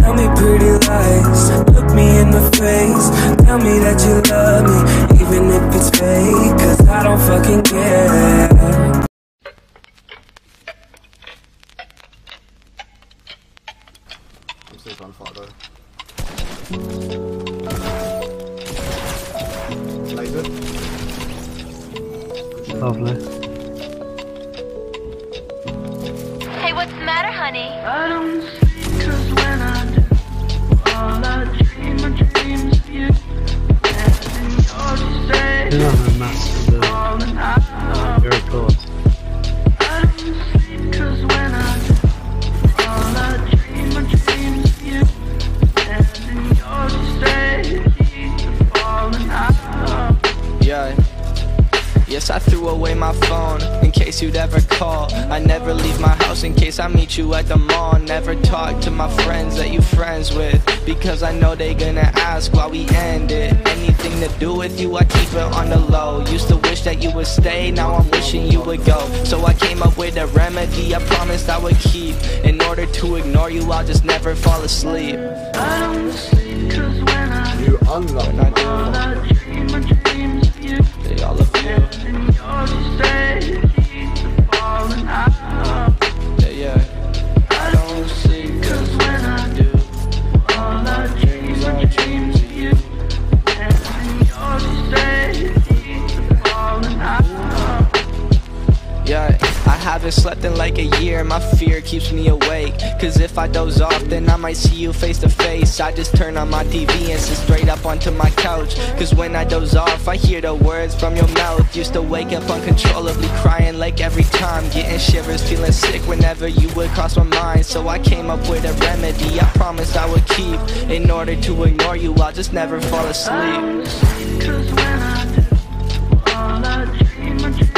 Tell me pretty lies, look me in the face. Tell me that you love me, even if it's I don't fucking care. I'm. Laser. Lovely. Hey, what's the matter, honey? Yes, I threw away my phone in case you'd ever call. I never leave my house in case I meet you at the mall. Never talk to my friends that you friends with because I know they gonna ask why we ended. Anything to do with you, I keep it on the low. Used to wish that you would stay, now I'm wishing you would go. So I came up with a remedy I promised I would keep. In order to ignore you, I'll just never fall asleep. I don't sleep 'cause when I You unlock. Haven't slept in like a year, my fear keeps me awake. Cause if I doze off, then I might see you face to face. I just turn on my TV and sit straight up onto my couch. Cause when I doze off, I hear the words from your mouth. Used to wake up uncontrollably crying like every time. Getting shivers, feeling sick whenever you would cross my mind. So I came up with a remedy I promised I would keep. In order to ignore you, I'll just never fall asleep. Cause when I do,